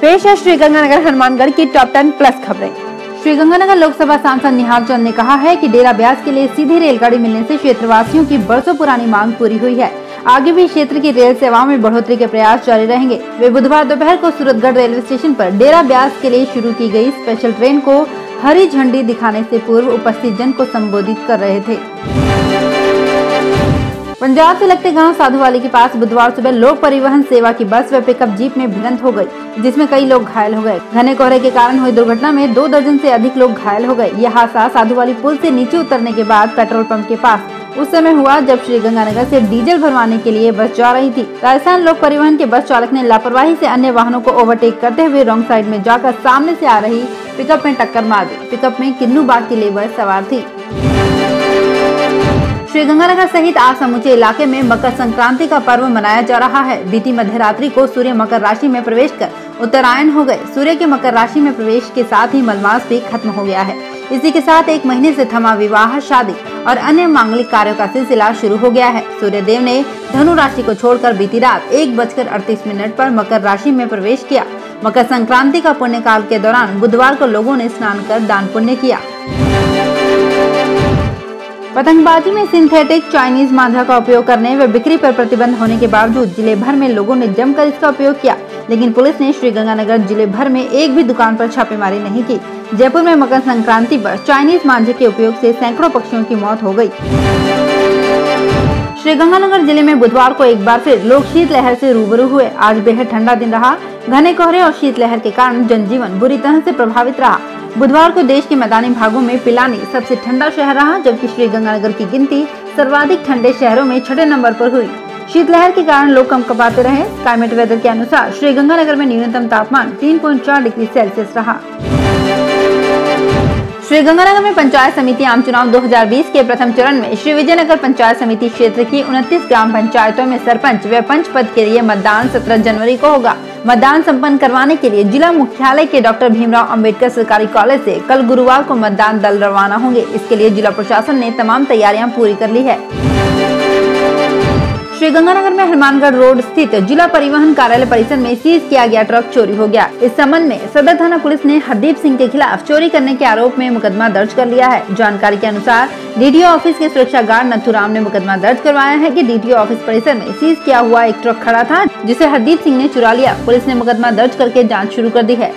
पेश है श्रीगंगानगर हनुमानगढ़ की टॉप टेन प्लस खबरें। श्रीगंगानगर लोकसभा सांसद निहाल चंद ने कहा है कि डेरा ब्यास के लिए सीधी रेलगाड़ी मिलने से क्षेत्रवासियों की बरसों पुरानी मांग पूरी हुई है। आगे भी क्षेत्र की रेल सेवाओं में बढ़ोतरी के प्रयास जारी रहेंगे। वे बुधवार दोपहर को सूरतगढ़ रेलवे स्टेशन पर डेरा ब्यास के लिए शुरू की गई स्पेशल ट्रेन को हरी झंडी दिखाने से पूर्व उपस्थित जन को संबोधित कर रहे थे। पंजाब से लगते गाँव साधुवाली के पास बुधवार सुबह लोक परिवहन सेवा की बस व पिकअप जीप में भिड़ंत हो गई, जिसमें कई लोग घायल हो गए। घने कोहरे के कारण हुई दुर्घटना में दो दर्जन से अधिक लोग घायल हो गए। यह हादसा साधुवाली पुल से नीचे उतरने के बाद पेट्रोल पंप के पास उस समय हुआ, जब श्री गंगानगर से डीजल भरवाने के लिए बस जा रही थी। राजस्थान लोक परिवहन के बस चालक ने लापरवाही से अन्य वाहनों को ओवरटेक करते हुए रॉन्ग साइड में जाकर सामने से आ रही पिकअप में टक्कर मार दी। पिकअप में किन्नू बाग की लेबर सवार थी। श्रीगंगानगर सहित आज समूचे इलाके में मकर संक्रांति का पर्व मनाया जा रहा है। बीती मध्य रात्रि को सूर्य मकर राशि में प्रवेश कर उत्तरायण हो गए। सूर्य के मकर राशि में प्रवेश के साथ ही मलमास भी खत्म हो गया है। इसी के साथ एक महीने से थमा विवाह, शादी और अन्य मांगलिक कार्यों का सिलसिला शुरू हो गया है। सूर्य देव ने धनु राशि को छोड़कर बीती रात एक बजकर अड़तीस मिनट पर मकर राशि में प्रवेश किया। मकर संक्रांति का पुण्य काल के दौरान बुधवार को लोगों ने स्नान कर दान पुण्य किया। पतंगबाजी में सिंथेटिक चाइनीज़ मांझा का उपयोग करने व बिक्री पर प्रतिबंध होने के बावजूद ज़िले भर में लोगों ने जमकर इसका उपयोग किया। लेकिन पुलिस ने श्रीगंगानगर ज़िले भर में एक भी दुकान पर छापेमारी नहीं की। जयपुर में मकर संक्रांति पर चाइनीज़ मांझे के उपयोग से सैकड़ों पक्षियों की मौत हो गई। श्रीगंगानगर ज़िले में बुधवार को एक बार फिर लोग शीतलहर से रूबरू हुए। आज बेहद ठंडा दिन रहा। घने कोहरे और शीतलहर के कारण जनजीवन बुरी तरह से प्रभावित रहा। बुधवार को देश के मैदानी भागों में पिलानी सबसे ठंडा शहर रहा, जबकि श्रीगंगानगर की गिनती सर्वाधिक ठंडे शहरों में छठे नंबर पर हुई। शीतलहर के कारण लोग कम कपाते रहे। क्लाइमेट वेदर के अनुसार श्रीगंगानगर में न्यूनतम तापमान 3.4 डिग्री सेल्सियस रहा। श्रीगंगानगर में पंचायत समिति आम चुनाव 2020 के प्रथम चरण में श्री विजयनगर पंचायत समिति क्षेत्र की उनतीस ग्राम पंचायतों में सरपंच व पंच पद के लिए मतदान 17 जनवरी को होगा। मतदान संपन्न करवाने के लिए जिला मुख्यालय के डॉक्टर भीमराव अंबेडकर सरकारी कॉलेज से कल गुरुवार को मतदान दल रवाना होंगे। इसके लिए जिला प्रशासन ने तमाम तैयारियाँ पूरी कर ली है। श्रीगंगानगर में हनुमानगढ़ रोड स्थित जिला परिवहन कार्यालय परिसर में सीज किया गया ट्रक चोरी हो गया। इस संबंध में सदर थाना पुलिस ने हरदीप सिंह के खिलाफ चोरी करने के आरोप में मुकदमा दर्ज कर लिया है। जानकारी के अनुसार डीटीओ ऑफ़िस के सुरक्षा गार्ड नथुराम ने मुकदमा दर्ज करवाया है कि डीटीओ ऑफ़िस परिसर में सीज किया हुआ एक ट्रक खड़ा था, जिसे हरदीप सिंह ने चुरा लिया। पुलिस ने मुकदमा दर्ज करके जाँच शुरू कर दी है।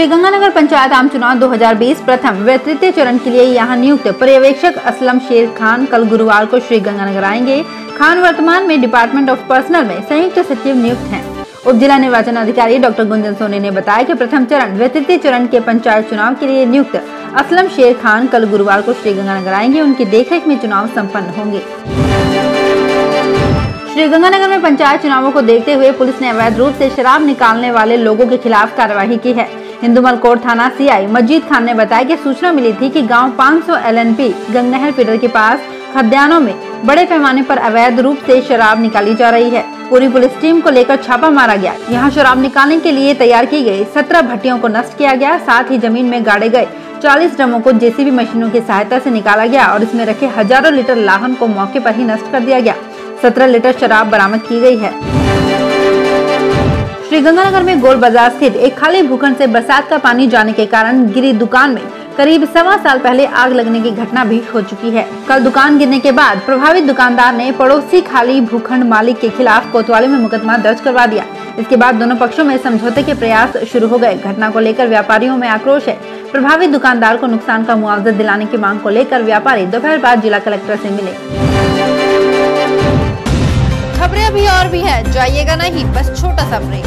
श्री गंगानगर पंचायत आम चुनाव 2020 प्रथम व तृतीय चरण के लिए यहाँ नियुक्त पर्यवेक्षक असलम शेर खान कल गुरुवार को श्री गंगानगर आएँगे। खान वर्तमान में डिपार्टमेंट ऑफ़ पर्सनल में संयुक्त सचिव नियुक्त हैं। उप जिला निर्वाचन अधिकारी डॉक्टर गुंजन सोनी ने बताया कि प्रथम चरण व तृतीय चरण के पंचायत चुनाव के लिए नियुक्त असलम शेर खान कल गुरुवार को श्री गंगानगर आएँगे। उनकी देखरेख में चुनाव सम्पन्न होंगे। श्री गंगानगर में पंचायत चुनावों को देखते हुए पुलिस ने अवैध रूप से शराब निकालने वाले लोगों के खिलाफ कार्रवाई की है। हिंदुमल कोट थाना सीआई मजीद खान ने बताया कि सूचना मिली थी कि गाँव 500 एलएनपी गंगनहर फीडर के पास खद्यानों में बड़े पैमाने पर अवैध रूप से शराब निकाली जा रही है। पूरी पुलिस टीम को लेकर छापा मारा गया। यहाँ शराब निकालने के लिए तैयार की गई सत्रह भट्टियों को नष्ट किया गया, साथ ही ज़मीन में गाड़े गए चालीस ड्रमों को जेसीबी मशीनों की सहायता से निकाला गया और इसमें रखे हज़ारों लीटर लाहन को मौके पर ही नष्ट कर दिया गया। सत्रह लीटर शराब बरामद की गई है। श्रीगंगानगर में गोल बाज़ार स्थित एक खाली भूखंड से बरसात का पानी जाने के कारण गिरी दुकान में करीब सवा साल पहले आग लगने की घटना भी हो चुकी है। कल दुकान गिरने के बाद प्रभावित दुकानदार ने पड़ोसी खाली भूखंड मालिक के खिलाफ कोतवाली में मुकदमा दर्ज करवा दिया। इसके बाद दोनों पक्षों में समझौते के प्रयास शुरू हो गए। घटना को लेकर व्यापारियों में आक्रोश है। प्रभावित दुकानदार को नुकसान का मुआवजा दिलाने की मांग को लेकर व्यापारी दोपहर बाद जिला कलेक्टर ऐसी मिले। और भी है जाइएगा नहीं बस छोटा सा ब्रेक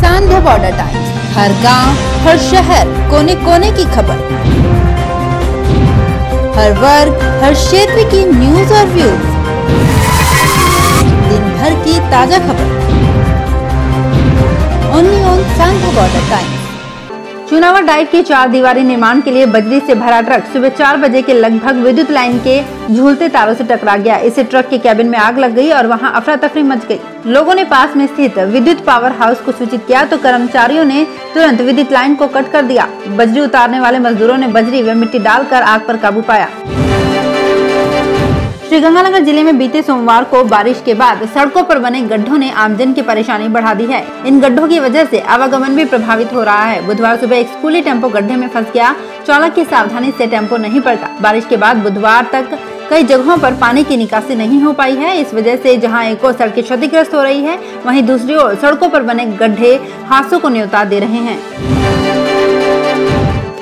सांध्य बॉर्डर टाइम्स हर गाँव, हर शहर कोने कोने की खबर। हर वर्ग हर क्षेत्र की न्यूज़ और व्यूज़ दिन भर की ताज़ा खबर। Only on Sandhya Border Times चुनावा डाइट के चार दीवारी निर्माण के लिए बजरी से भरा ट्रक सुबह चार बजे के लगभग विद्युत लाइन के झूलते तारों से टकरा गया। इसे ट्रक के कैबिन में आग लग गई और वहाँ अफरा तफरी मच गई। लोगों ने पास में स्थित विद्युत पावर हाउस को सूचित किया तो कर्मचारियों ने तुरंत विद्युत लाइन को कट कर दिया। बजरी उतारने वाले मजदूरों ने बजरी व मिट्टी डालकर आग आरोप काबू पाया। श्रीगंगानगर ज़िले में बीते सोमवार को बारिश के बाद सड़कों पर बने गड्ढों ने आमजन की परेशानी बढ़ा दी है। इन गड्ढों की वजह से आवागमन भी प्रभावित हो रहा है। बुधवार सुबह एक स्कूली टेंपो गड्ढे में फंस गया। चालक की सावधानी से टेंपो नहीं पड़ता बारिश के बाद बुधवार तक कई जगहों पर पानी की निकासी नहीं हो पाई है। इस वजह से जहाँ एक ओर सड़कें क्षतिग्रस्त हो रही है, वहीं दूसरी ओर सड़कों पर बने गड्ढे हादसों को न्योता दे रहे हैं।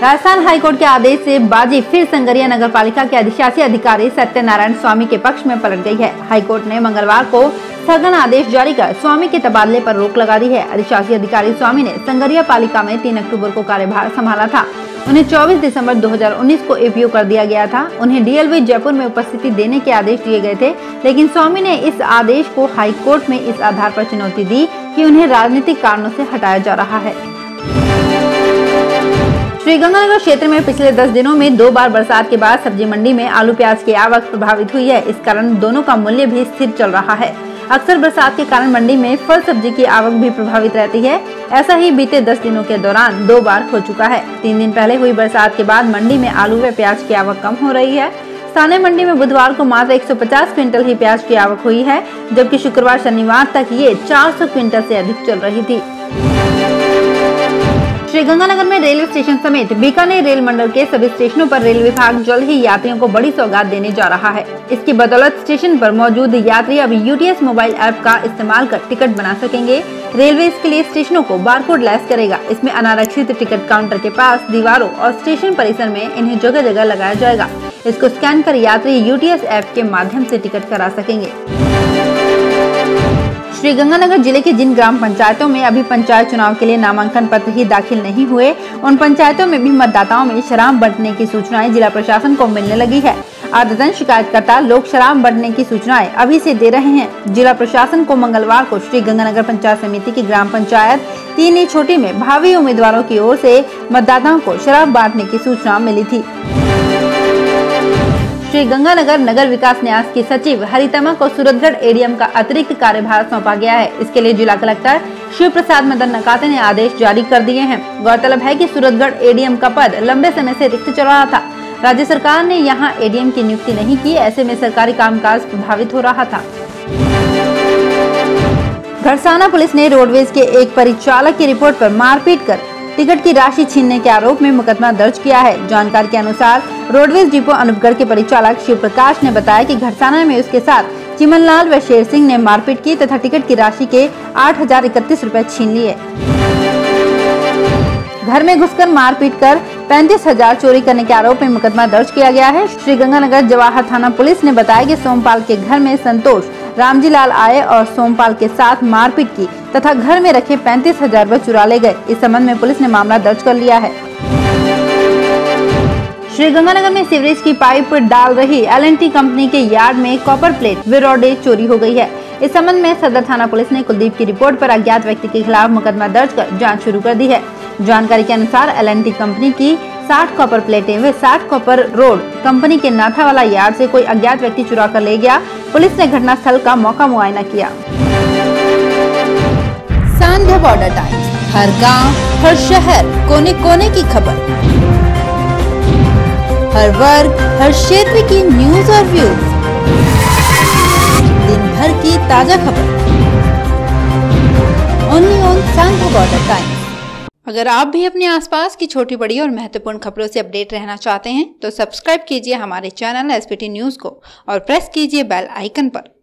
राजस्थान हाईकोर्ट के आदेश से बाजी फिर संगरिया नगर पालिका के अधिशासी अधिकारी सत्यनारायण स्वामी के पक्ष में पलट गई है। हाईकोर्ट ने मंगलवार को स्थगन आदेश जारी कर स्वामी के तबादले पर रोक लगा दी है। अधिशासी अधिकारी स्वामी ने संगरिया पालिका में 3 अक्टूबर को कार्यभार संभाला था। उन्हें 24 दिसंबर 2019 को एपीओ कर दिया गया था। उन्हें डीएलवी जयपुर में उपस्थिति देने के आदेश दिए गए थे, लेकिन स्वामी ने इस आदेश को हाईकोर्ट में इस आधार पर चुनौती दी कि उन्हें राजनीतिक कारणों से हटाया जा रहा है। श्रीगंगानगर क्षेत्र में पिछले 10 दिनों में दो बार बरसात के बाद सब्ज़ी मंडी में आलू प्याज की आवक प्रभावित हुई है। इस कारण दोनों का मूल्य भी स्थिर चल रहा है। अक्सर बरसात के कारण मंडी में फल सब्ज़ी की आवक भी प्रभावित रहती है। ऐसा ही बीते 10 दिनों के दौरान दो बार हो चुका है। तीन दिन पहले हुई बरसात के बाद मंडी में आलू व प्याज की आवक कम हो रही है। स्थानीय मंडी में बुधवार को मात्र 150 क्विंटल ही प्याज की आवक हुई है, जबकि शुक्रवार शनिवार तक ये 400 क्विंटल से अधिक चल रही थी। श्रीगंगानगर में रेलवे स्टेशन समेत बीकानेर रेल मंडल के सभी स्टेशनों पर रेल विभाग जल्द ही यात्रियों को बड़ी सौगात देने जा रहा है। इसकी बदौलत स्टेशन पर मौजूद यात्री अब यूटीएस मोबाइल ऐप का इस्तेमाल कर टिकट बना सकेंगे। रेलवे इसके लिए स्टेशनों को बारकोड लैस करेगा। इसमें अनारक्षित टिकट काउंटर के पास, दीवारों और स्टेशन परिसर में इन्हें जगह जगह लगाया जाएगा। इसको स्कैन कर यात्री यूटीएस ऐप के माध्यम से टिकट करा सकेंगे। श्री गंगानगर ज़िले के जिन ग्राम पंचायतों में अभी पंचायत चुनाव के लिए नामांकन पत्र ही दाखिल नहीं हुए, उन पंचायतों में भी मतदाताओं में शराब बंटने की सूचनाएँ जिला प्रशासन को मिलने लगी है। आदतन शिकायतकर्ता लोग शराब बंटने की सूचनाएँ अभी से दे रहे हैं। जिला प्रशासन को मंगलवार को श्री गंगानगर पंचायत समिति की ग्राम पंचायत तीन छोटी में भावी उम्मीदवारों की ओर से मतदाताओं को शराब बांटने की सूचना मिली थी। श्री गंगानगर नगर विकास न्यास की सचिव हरितमा को सूरतगढ़ एडीएम का अतिरिक्त कार्यभार सौंपा गया है। इसके लिए जिला कलेक्टर शिव प्रसाद मदन नकाते ने आदेश जारी कर दिए हैं। गौरतलब है कि सूरतगढ़ एडीएम का पद लंबे समय से रिक्त चल रहा था। राज्य सरकार ने यहाँ एडीएम की नियुक्ति नहीं की, ऐसे में सरकारी कामकाज प्रभावित हो रहा था। घरसाना पुलिस ने रोडवेज़ के एक परिचालक की रिपोर्ट पर मारपीट कर टिकट की राशि छीनने के आरोप में मुकदमा दर्ज किया है। जानकारी के अनुसार रोडवेज़ डिपो अनूपगढ़ के परिचालक शिव प्रकाश ने बताया कि घरसाना में उसके साथ चिमनलाल व शेर सिंह ने मारपीट की तथा टिकट की राशि के आठ हज़ार इकतीस रूपए छीन लिए। घर में घुसकर मारपीट कर पैंतीस हज़ार चोरी करने के आरोप में मुकदमा दर्ज किया गया है। श्री गंगानगर जवाहर थाना पुलिस ने बताया कि सोमपाल के घर में संतोष रामजी लाल आए और सोमपाल के साथ मारपीट की तथा घर में रखे पैंतीस हज़ार रूपए चुरा ले गए। इस संबंध में पुलिस ने मामला दर्ज कर लिया है। श्री गंगानगर में सीवरेज की पाइप डाल रही एलएनटी कंपनी के यार्ड में कॉपर प्लेट विरोडे चोरी हो गई है। इस संबंध में सदर थाना पुलिस ने कुलदीप की रिपोर्ट पर अज्ञात व्यक्ति के खिलाफ मुकदमा दर्ज कर जाँच शुरू कर दी है। जानकारी के अनुसार एलएनटी कंपनी की 60 कॉपर प्लेटें व 60 कॉपर रोड कंपनी के नाथा वाला यार्ड से कोई अज्ञात व्यक्ति चुरा कर ले गया। पुलिस ने घटनास्थल का मौका मुआयना किया। हर गाँव, हर शहर कोने कोने की खबर। हर वर्ग, हर क्षेत्र की न्यूज़ और व्यूज़ दिन भर की ताज़ा खबर. ओनली ऑन बॉर्डर टाइम अगर आप भी अपने आसपास की छोटी बड़ी और महत्वपूर्ण खबरों से अपडेट रहना चाहते हैं तो सब्सक्राइब कीजिए हमारे चैनल एसपीटी न्यूज़ को और प्रेस कीजिए बेल आइकन पर.